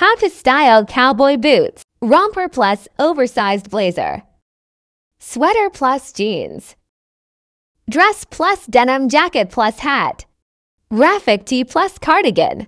How to style cowboy boots. Romper plus oversized blazer. Sweater plus jeans. Dress plus denim jacket plus hat. Graphic tee plus cardigan.